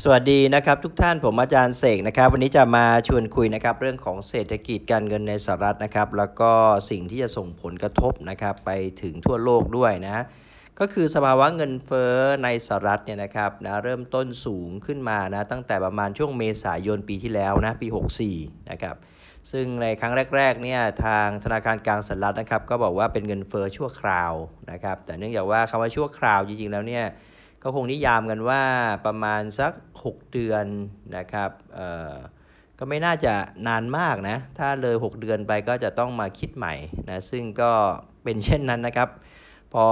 สวัสดีนะครับทุกท่านผมอาจารย์เสกนะครับ วันนี้จะมาชวนคุยนะครับเรื่องของเศรษฐกิจการเงินในสหรัฐนะครับ แล้วก็สิ่งที่จะส่งผลกระทบนะครับไปถึงทั่วโลกด้วยนะก็คือสภาวะเงินเฟ้อในสหรัฐเนี่ยนะครับนะเริ่มต้นสูงขึ้นมานะตั้งแต่ประมาณช่วงเมษายนปีที่แล้วนะปี 64 นะครับซึ่งในครั้งแรกๆเนี่ยทางธนาคารกลางสหรัฐนะครับก็บอกว่าเป็นเงินเฟ้อชั่วคราวนะครับแต่เนื่องจากว่าคำว่าชั่วคราวจริงๆแล้วเนี่ย ก็คงนิยามกันว่าประมาณสัก 6 เดือนนะครับก็ไม่น่าจะนานมากนะ ถ้าเลย 6 เดือนไปก็จะต้องมาคิดใหม่นะ ซึ่งก็เป็นเช่นนั้นนะครับ พอ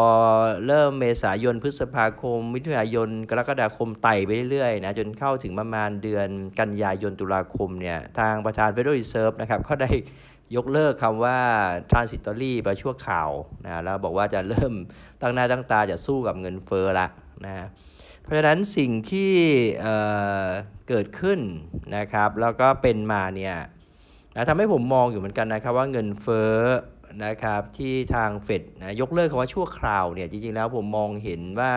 เริ่มเมษายนพฤษภาคมมิถุนายน กรกฎาคมไต่ไปเรื่อยๆนะ จนเข้าถึงประมาณเดือนกันยายนตุลาคมเนี่ย ทางประธาน Federal Reserve นะครับ ก็ได้ยกเลิกคำว่า transitory ไปชั่วข่าวนะ แล้วบอกว่าจะเริ่มตั้งหน้าตั้งตาจะสู้กับเงินเฟ้อละ นะเพราะฉะนั้นสิ่งที่เเกิดขึ้นนะครับ แล้วก็เป็นมาเนี่ยนะทำให้ผมมองอยู่เหมือนกันนะครับว่าเงินเฟ้อนะครับที่ทางเฟดนะยกเลิกคำว่าชั่วคราวเนี่ยจริงๆแล้วผมมองเห็นว่า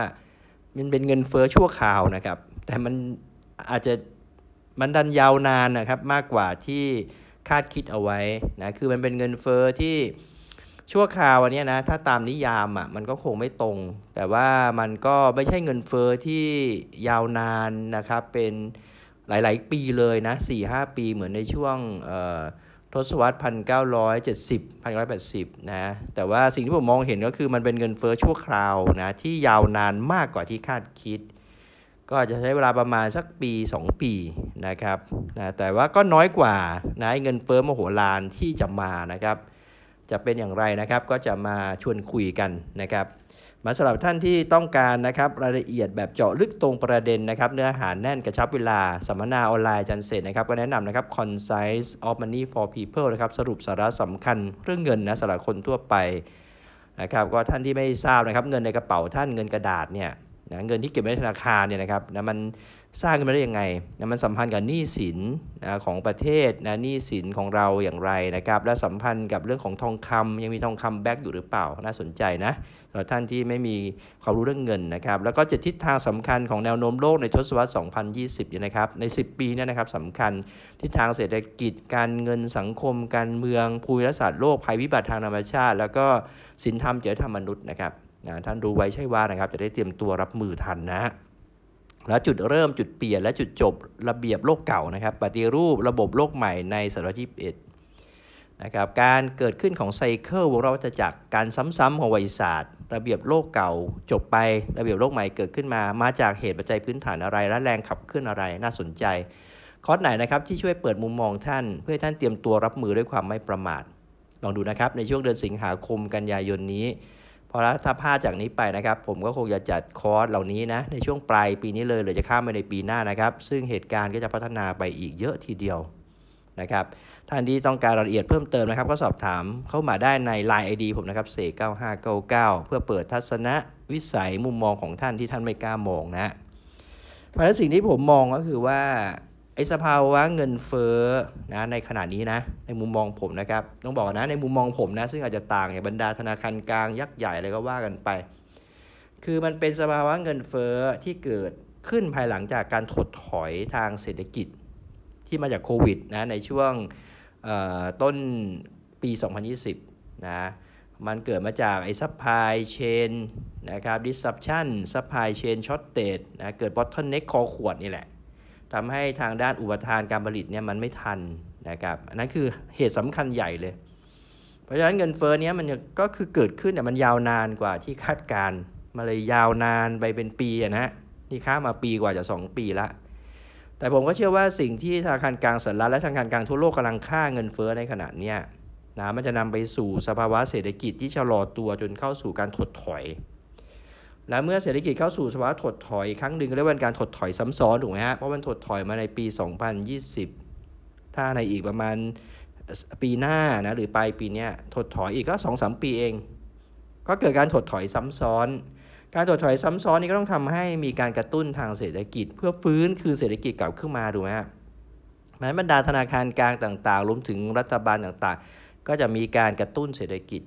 มันเป็นเงินเฟ้อชั่วคราวนะครับ แต่มันอาจจะมันดันยาวนานนะครับมากกว่าที่คาดคิดเอาไว้นะคือมันเป็นเงินเฟ้อที่ ชั่วคราวอันนี้นะถ้าตามนิยามอะมันก็คงไม่ตรง แต่ว่ามันก็ไม่ใช่เงินเฟอ้อที่ยาวนานนะครับเป็นหลาย ๆ ปีเลยนะ4-5 ปีเหมือนในช่วงทศวรรษ 1970 1980 นะ แต่ว่าสิ่งที่ผมมองเห็นก็คือมันเป็นเงินเฟอ้อชั่วคราวนะ ที่ยาวนานมากกว่าที่คาดคิด ก็จะใช้เวลาประมาณสักปี 2 ปีนะครับนะแต่ว่าก็น้อยกว่านะเงินเฟอ้อมโหฬารที่จะมานะครับ จะเป็นอย่างไรนะครับ ก็จะมาชวนคุยกันนะครับมาสำหรับท่านที่ต้องการนะครับรายละเอียดแบบเจาะลึกตรงประเด็นนะครับเนื้อหาแน่นกระชับเวลาสัมมนาออนไลน์จันเสร็จนะครับก็แนะนำนะครับ Concise of Money for People นะครับสรุปสาระสำคัญเรื่องเงินนะสำหรับคนทั่วไปนะครับก็ท่านที่ไม่ทราบนะครับเงินในกระเป๋าท่านเงินกระดาษเนี่ย นะเงินที่เก็บไว้ในธนาคารเนี่ยนะครับนะมันสร้างขึ้นมาได้ยังไงนะมันสัมพันธ์กับหนี้สินนะของประเทศนะหนี้สินของเราอย่างไรนะครับ และสัมพันธ์กับเรื่องของทองคำยังมีทองคำแบ็กอยู่หรือเปล่า น่าสนใจนะสำหรับท่านที่ไม่มีความรู้เรื่องเงินนะครับ แล้วก็เจะทิศทางสำคัญของแนวโน้มโลกในทศวรรษ 2020เนี่ยนะครับ ใน 10 ปีเนี่ยนะครับสำคัญทิศทางเศรษฐกิจ การเงินสังคม การเมืองภูมิรัฐศาสตร์โลกภัยพิบัติทางธรรมชาติ แล้วก็สินธรรมเจริญธรรมมนุษย์นะครับ นะท่านรู้ไว้ใช่ว่านะครับ จะได้เตรียมตัวรับมือทันนะแล้วจุดเริ่มจุดเปลี่ยนและจุดจบระเบียบโลกเก่านะครับ ปฏิรูประบบโลกใหม่ในศตวรรษที่21นะครับการเกิดขึ้นของไซเคิลวงรอบวัฏจักรการซ้ำๆของวิทยาศาสตร์ ระเบียบโลกเก่าจบไประเบียบโลกใหม่เกิดขึ้นมา มาจากเหตุปัจจัยพื้นฐานอะไร และแรงขับเคลื่อนอะไรน่าสนใจ คอร์สไหนนะครับที่ช่วยเปิดมุมมองท่าน เพื่อท่านเตรียมตัวรับมือด้วยความไม่ประมาทลองดูนะครับในช่วงเดือนสิงหาคมกันยายนนี้ พอแล้วถ้าพลาดจากนี้ไปนะครับ ผมก็คงจะจัดคอร์สเหล่านี้นะในช่วงปลายปีนี้เลยหรือจะข้ามไปในปีหน้านะครับ ซึ่งเหตุการณ์ก็จะพัฒนาไปอีกเยอะทีเดียวนะครับท่านที่ต้องการรายละเอียดเพิ่มเติมนะครับ ก็สอบถามเข้ามาได้ใน Line ID ผมนะครับเสก9599 เพื่อเปิดทัศนะวิสัยมุมมองของท่านที่ท่านไม่กล้ามองนะเพราะฉะนั้นสิ่งที่ผมมองก็คือว่า ไอ้สภาวะเงินเฟ้อนะในขณะนี้นะในมุมมองผมนะครับต้องบอกนะในมุมมองผมนะซึ่งอาจจะต่างจากบรรดาธนาคารกลางยักษ์ใหญ่อะไรก็ว่ากันไป คือมันเป็นสภาวะเงินเฟ้อที่เกิดขึ้นภายหลังจากการถดถอยทางเศรษฐกิจที่มาจากโควิดนะในช่วงต้นปี 2020นะมันเกิดมาจากไอ้ supply chain นะครับ disruption supply chain shortage นะเกิด bottleneck คอขวดนี่แหละ ทำให้ทางด้านอุปทานการผลิตเนี่ยมันไม่ทันนะครับอันนั้นคือเหตุสำคัญใหญ่เลย เพราะฉะนั้นเงินเฟ้อเนี้ยมันก็คือเกิดขึ้นแต่มันยาวนานกว่าที่คาดการณ์มาเลยยาวนานไปเป็นปีนะฮะนี่ค้ามาปีกว่าจะ 2 ปีละแต่ผมก็เชื่อว่าสิ่งที่ธนาคารกลางสหรัฐและธนาคารกลางทั่วโลกกำลังฆ่าเงินเฟ้อในขณะเนี้ยนะมันจะนำไปสู่สภาวะเศรษฐกิจที่ชะลอตัวจนเข้าสู่การถดถอย และเมื่อเศรษฐกิจเข้าสู่ภาวะถดถอยครั้งหนึ่งเรียกว่าการถดถอยซ้ำซ้อนถูกไหมฮะเพราะมันถดถอยมาในปี 2020 ถ้าในอีกประมาณปีหน้านะหรือปลายปีนี้ถดถอยอีกก็สองสามปีเอง ก็เกิดการถดถอยซ้ำซ้อน การถดถอยซ้ำซ้อนนี้ก็ต้องทำให้มีการกระตุ้นทางเศรษฐกิจ เพื่อฟื้นคืนเศรษฐกิจกลับขึ้นมาถูกไหมฮะแม้บรรดาธนาคารกลางต่างๆรวมถึงรัฐบาลต่างๆ ก็จะมีการกระตุ้นเศรษฐกิจ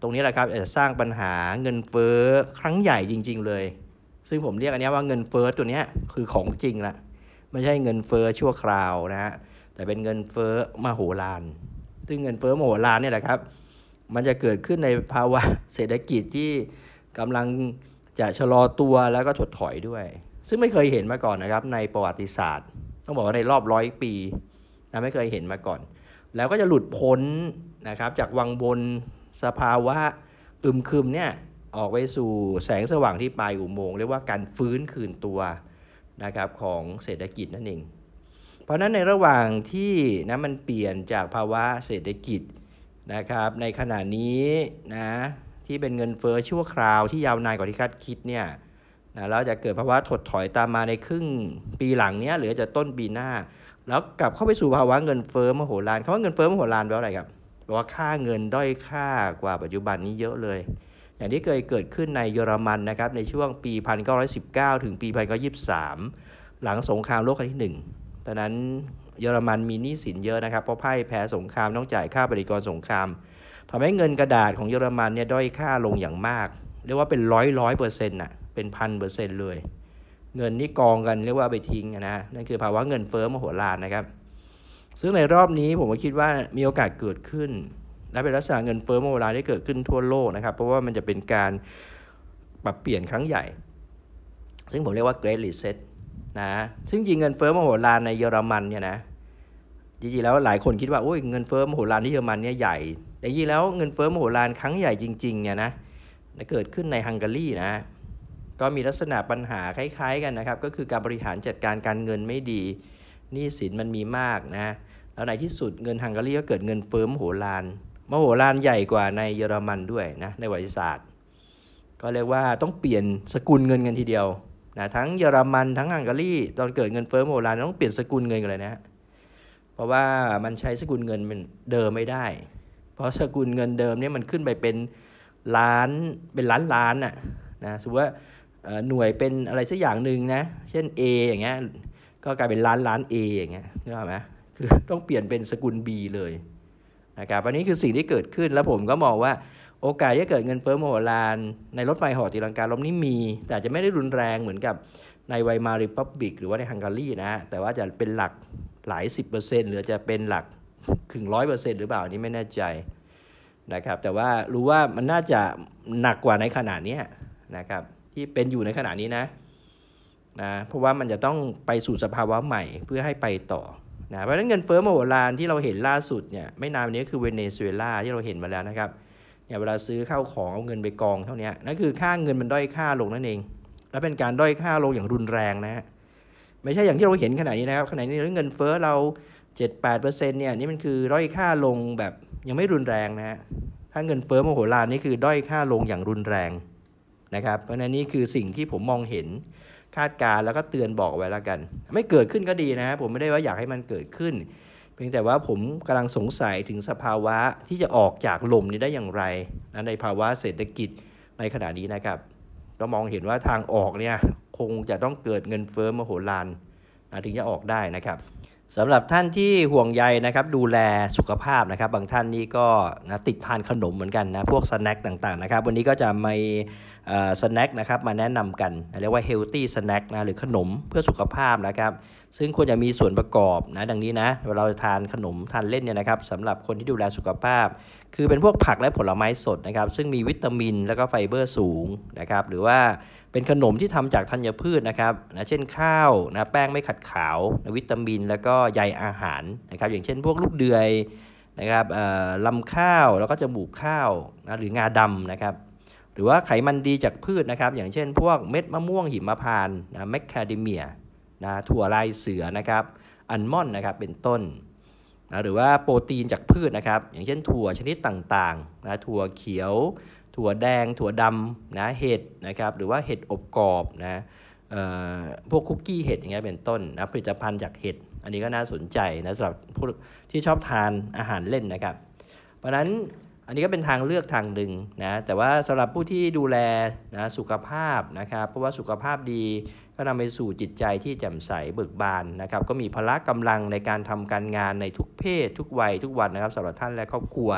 ตรงนี้แหละครับจะสร้างปัญหาเงินเฟ้อครั้งใหญ่จริง ๆ เลย ซึ่งผมเรียกอันนี้ว่าเงินเฟ้อตัวนี้คือของจริงละไม่ใช่เงินเฟ้อชั่วคราวนะฮะแต่เป็นเงินเฟ้อมโหฬารซึ่งเงินเฟ้อมโหฬารเนี่ยแหละครับ มันจะเกิดขึ้นในภาวะเศรษฐกิจที่กำลังจะชะลอตัวแล้วก็ถดถอยด้วย ซึ่งไม่เคยเห็นมาก่อนนะครับ ในประวัติศาสตร์ ต้องบอกว่าในรอบร้อยปีนะไม่เคยเห็นมาก่อน แล้วก็จะหลุดพ้นนะครับจากวังบน สภาวะอึมครึมเนี่ยออกไปสู่แสงสว่างที่ปลายอุโมงค์เรียกว่าการฟื้นคืนตัวนะครับของเศรษฐกิจนั่นเอง เพราะนั้นในระหว่างที่นะมันเปลี่ยนจากภาวะเศรษฐกิจนะครับในขณะนี้นะที่เป็นเงินเฟ้อชั่วคราวที่ยาวนานกว่าที่คาดคิดเนี่ยนะแล้วจะเกิดภาวะถดถอยตามมาในครึ่งปีหลังเนี้ยหรือจะต้นปีหน้า แล้วกลับเข้าไปสู่ภาวะเงินเฟ้อมโหฬารคำว่าเงินเฟ้อมโหฬารแปลว่าอะไรครับ ว่าค่าเงินด้อยค่ากว่าปัจจุบันนี้เยอะเลย อย่างที่เคยเกิดขึ้นในเยอรมันนะครับในช่วงปี 1919 ถึงปี 1923 หลังสงครามโลกครั้งที่ 1 ตอนนั้นเยอรมันมีหนี้สินเยอะนะครับ เพราะพ่ายแพ้สงครามต้องจ่ายค่าบริกรสงครามทำให้เงินกระดาษของเยอรมันเนี่ยด้อยค่าลงอย่างมาก เรียกว่าเป็นร้อยร้อยเปอร์เซ็นต์่ะเป็นพันเปอร์เซ็นต์เลย เงินนี่กองกันเรียกว่าไปทิ้งนะนั่นคือภาวะเงินเฟ้อมโหฬารนะครับ ซึ่งในรอบนี้ผมก็คิดว่ามีโอกาสเกิดขึ้น และเป็นลักษณะเงินเฟ้อมโหฬารที่เกิดขึ้นทั่วโลกนะครับ เพราะว่ามันจะเป็นการปรับเปลี่ยนครั้งใหญ่ ซึ่งผมเรียกว่า Great Reset นะซึ่งจริงเงินเฟ้อมโหฬารในเยอรมันเนี่ยนะจริงๆแล้วหลายคนคิดว่าโอ้ยเงินเฟ้อมโหฬารที่เยอรมันเนี่ยใหญ่ แต่จริงๆแล้วเงินเฟ้อมโหฬารครั้งใหญ่จริงๆเนี่ยนะเกิดขึ้นในฮังการีนะก็มีลักษณะปัญหาคล้าย ๆ กันนะครับ ก็คือการบริหารจัดการการเงินไม่ดี หนี้สินมันมีมากนะ แล้วในที่สุดเงินฮังการีก็เกิดเงินเฟ้อมโหฬารมโหฬารใหญ่กว่าในเยอรมันด้วยนะในประวัติศาสตร์ ก็เรียกว่าต้องเปลี่ยนสกุลเงินกันทีเดียวนะทั้งเยอรมันทั้งฮังการีตอนเกิดเงินเฟ้อโบราณต้องเปลี่ยนสกุลเงินกันเลยนะเพราะว่ามันใช้สกุลเงินเดิมไม่ได้ เพราะสกุลเงินเดิมเนี่ยมันขึ้นไปเป็นล้านเป็นล้านล้านอะนะสมมติว่าหน่วยเป็นอะไรสักอย่างหนึ่งนะ เช่น A อย่างเงี้ย ก็กลายเป็นล้านล้าน A อย่างเงี้ยนึกออกไหมคือต้องเปลี่ยนเป็นสกุล B เลยนะครับอันนี้คือสิ่งที่เกิดขึ้นแล้วผมก็มองว่าโอกาสที่เกิดเงินเฟ้อมโหฬารในรถไฟหอตีลังกาล้มนี้มี แต่จะไม่ได้รุนแรงเหมือนกับในไวมาริพับบิกหรือว่าในฮังการีนะแต่ว่าจะเป็นหลักหลายสิบเปอร์เซ็นต์หรือจะเป็นหลักถึงร้อยเปอร์เซ็นต์หรือเปล่านนี้ไม่แน่ใจนะครับแต่ว่ารู้ว่ามันน่าจะหนักกว่าในขณะนี้นะครับที่เป็นอยู่ในขณะนี้นะ นะเพราะว่ามันจะต้องไปสู่สภาวะใหม่เพื่อให้ไปต่อนะเพราะฉะนั้นเงินเฟ้อมโหฬารที่เราเห็นล่าสุดเนี่ยไม่นานนี้คือเวเนซุเอลาที่เราเห็นมาแล้วนะครับเนี่ยเวลาซื้อข้าวของเอาเงินไปกองเท่านี้นั่นคือค่าเงินมันด้อยค่าลงนั่นเอง และเป็นการด้อยค่าลงอย่างรุนแรงนะฮะไม่ใช่อย่างที่เราเห็นขณะนี้นะครับขณะนี้เงินเฟ้อเรา 7-8%เนี่ยนี่มันคือด้อยค่าลงแบบยังไม่รุนแรงนะฮะถ้าเงินเฟ้อมโหฬารนี่คือด้อยค่าลงอย่างรุนแรงนะครับเพราะนั้นนี่คือสิ่งที่ผมมองเห็น คาดการแล้วก็เตือนบอกไว้แล้วกัน ไม่เกิดขึ้นก็ดีนะผมไม่ได้ว่าอยากให้มันเกิดขึ้น เพียงแต่ว่าผมกำลังสงสัยถึงสภาวะที่จะออกจากลมนี้ได้อย่างไรนะในภาวะเศรษฐกิจในขณะนี้นะครับ ก็มองเห็นว่าทางออกเนี่ยคงจะต้องเกิดเงินเฟ้อมโหฬารนะถึงจะออกได้นะครับสำหรับท่านที่ห่วงใยนะครับดูแลสุขภาพนะครับ บางท่านนี่ก็นะติดทานขนมเหมือนกันนะพวก snack ต่างๆนะครับ วันนี้ก็จะมี snack นะครับมาแนะนำกันเรียกว่า healthy snack นะหรือขนมเพื่อสุขภาพนะครับ ซึ่งควรจะมีส่วนประกอบนะดังนี้นะเวลาเราทานขนมทานเล่นเนี่ยนะครับสำหรับคนที่ดูแลสุขภาพ คือเป็นพวกผักและผลไม้สดนะครับ ซึ่งมีวิตามินแล้วก็ไฟเบอร์สูงนะครับ หรือว่าเป็นขนมที่ทำจากธัญพืชนะครับนะเช่นข้าวนะแป้งไม่ขัดขาวนะวิตามิน แล้วก็ใยอาหารนะครับ อย่างเช่น พวกลูกเดือยนะครับรำข้าวแล้วก็จมูกข้าวนะหรืองาดำนะครับ หรือว่าไขมันดีจากพืชนะครับ อย่างเช่น พวกเม็ดมะม่วงหิมพานต์นะแมคคาเดเมียนะถั่วลายเสือนะครับอัลมอนด์นะครับเป็นต้นนะหรือว่าโปรตีนจากพืชนะครับ อย่างเช่น ถั่วชนิดต่างๆนะถั่วเขียว ถั่วแดง ถั่วดำนะเห็ดนะครับ หรือว่าเห็ดอบกรอบนะพวกคุกกี้เห็ดอย่างเงี้ยเป็นต้นนะผลิตภัณฑ์จากเห็ดอันนี้ก็น่าสนใจนะสำหรับผู้ที่ชอบทานอาหารเล่นนะครับ เพราะฉะนั้น อันนี้ก็เป็นทางเลือกทางหนึ่งนะแต่ว่าสำหรับผู้ที่ดูแลนะสุขภาพนะครับเพราะว่าสุขภาพดีก็นำไปสู่จิตใจที่แจ่มใสเบิกบานนะครับ ก็มีพละกำลังในการทำการงานในทุกเพศ ทุกวัยทุกวันนะครับสำหรับท่านและครอบครัว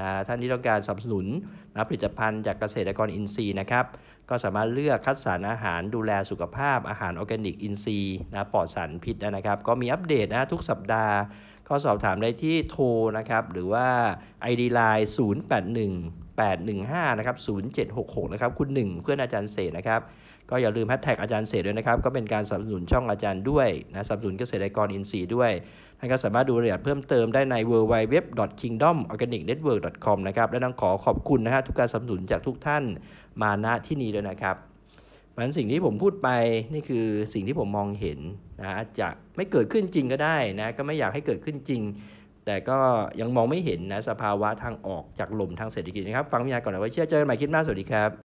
นะท่านที่ต้องการสนับสนุนนะผลิตภัณฑ์จากเกษตรกรอินทรีย์นะครับ ก็สามารถเลือกคัดสรรอาหารดูแลสุขภาพอาหารออร์แกนิกอินทรีย์นะปลอดสารพิษนะครับ ก็มีอัปเดตนะทุกสัปดาห์ ก็สอบถามได้ที่โทรนะครับ หรือว่า ID Line 081 815นะครับ0766นะครับคุณหนึ่งเพื่อนอาจารย์เศษนะครับ ก็อย่าลืมแฮชแท็กอาจารย์เศษด้วยนะครับ ก็เป็นการสนับสนุนช่องอาจารย์ด้วยนะสนับสนุนเกษตรกรอินทรีย์ด้วยท่านก็สามารถดูรายละเอียดเพิ่มเติมได้ใน www.kingdomorganicnetwork.com นะครับและต้องขอขอบคุณนะฮะทุกการสนับสนุนจากทุกท่านมาณที่นี้ด้วยนะครับมันสิ่งที่ผมพูดไปนี่คือสิ่งที่ผมมองเห็นนะจะไม่เกิดขึ้นจริงก็ได้นะก็ไม่อยากให้เกิดขึ้นจริง แต่ก็ยังมองไม่เห็นนะสภาวะทางออกจากลมทางเศรษฐกิจนะครับ ฟังวิญญาณก่อนนะไว้เชื่อเจอกันใหม่คลิปหน้าสวัสดีครับ